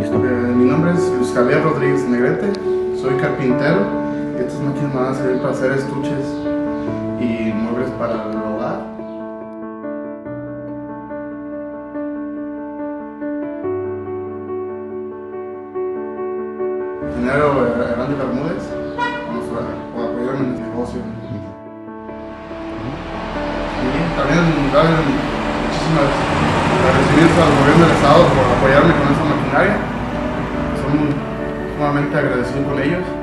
Eh, mi nombre es Luis Javier Rodríguez Negrete, soy carpintero estas máquinas me van a servir para hacer estuches y muebles para el hogar. Ingeniero Hernández Bermúdez, vamos apoyarme en el negocio. Y también muchísimas agradecimientos al gobierno del estado por apoyarme con esa maquinaria. Soy sumamente agradecido con ellos.